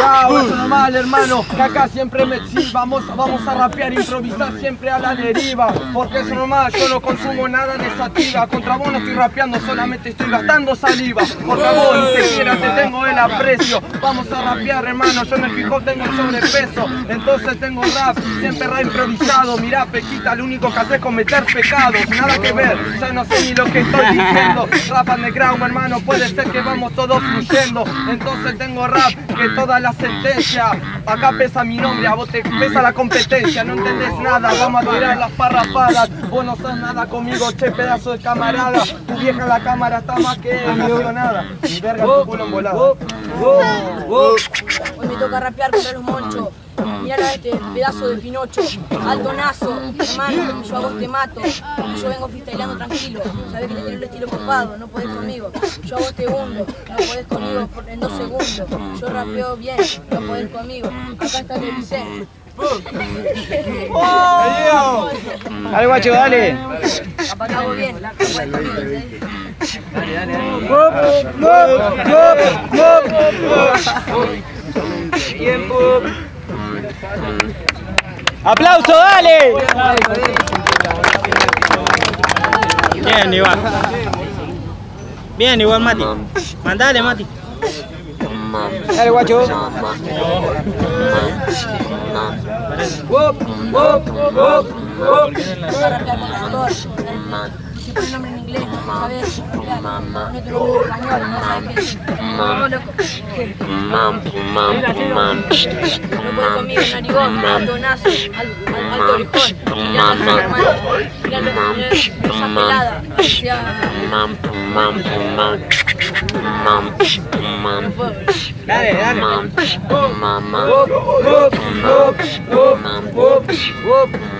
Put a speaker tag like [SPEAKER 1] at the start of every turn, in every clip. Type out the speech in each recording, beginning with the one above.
[SPEAKER 1] Ya, eso normal, hermano, que acá siempre me. Vamos, vamos a rapear, improvisar siempre a la deriva. Porque es normal, yo no consumo nada de sativa. Contra vos no estoy rapeando, solamente estoy gastando saliva. Porque a vos ni siquiera te tengo el aprecio. Vamos a rapear, hermano, yo en el hip hop tengo el sobrepeso. Entonces tengo rap, siempre rap improvisado. Mirá, Pequita, lo único que hace es cometer pecados. Nada que ver, ya no sé ni lo que estoy diciendo. Rap underground, hermano, puede ser que vamos todos fluyendo. Entonces tengo rap que toda la sentencia. Acá pesa mi nombre, a vos te pesa la competencia. No entendés nada, vamos a tirar las parrafadas. Vos no sos nada conmigo, che, pedazo de camarada. Tu vieja en la cámara está más que emocionada. Mi verga tu culo embolado.
[SPEAKER 2] Hoy me toca rapear contra los monchos. Mirá a este pedazo de Pinocho, alto nazo, hermano, yo a vos te mato. Yo vengo freestyleando tranquilo, sabés que te tengo el estilo copado, no podés conmigo. Yo a vos te hundo, no podés conmigo en dos segundos. Yo rapeo bien, no podés conmigo. Acá está el Vicente.
[SPEAKER 3] Dale, guacho, dale.
[SPEAKER 2] Hago bien, no podés conmigo. ¿sabés?
[SPEAKER 3] ¡Aplauso, dale! Bien, igual. Bien, igual, Mati. Mandale, Mati. Dale, guacho.
[SPEAKER 2] Si pone nombre en inglés, no rapear. No te lo en español, no sabés qué decir. No, loco. No puede conmigo, narigón, alto nazo, al- al- alto orijón. Mirá, hermano, mirá, mirá, mirá esa pelada. Parecía- No puedo.
[SPEAKER 3] Dale, dale.
[SPEAKER 2] Me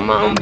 [SPEAKER 1] Al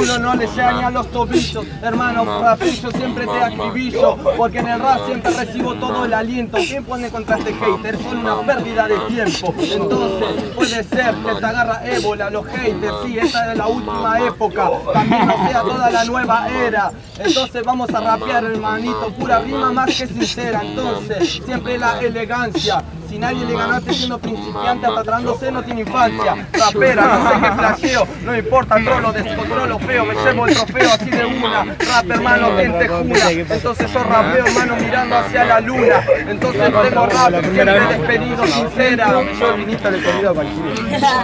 [SPEAKER 1] uno no le llega a los tobillos, hermano, rapillo siempre te acribillo, porque en el rap siempre recibo todo el aliento. ¿Quién pone contra este hater? Son una pérdida de tiempo. Entonces puede ser que te agarra ébola, los haters, sí, esta es la última época, también no sea toda la nueva era. Entonces vamos a rapear, hermanito, pura rima más que sincera. Entonces, siempre la elegancia. Si nadie le ganaste siendo principiante, atatrándose no tiene infancia. Rapera, no sé qué flasheo, no importa, trolo, descontrolo feo, me llevo el trofeo así de una. Rap, hermano, gente juna. Entonces yo rapeo, hermano, mirando hacia la luna. Entonces tengo rap, siempre despedido, sincera. Yo vinito le pedido cualquiera.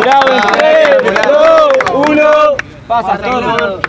[SPEAKER 3] Bravo, en 3, 2, 1. Pasa todo.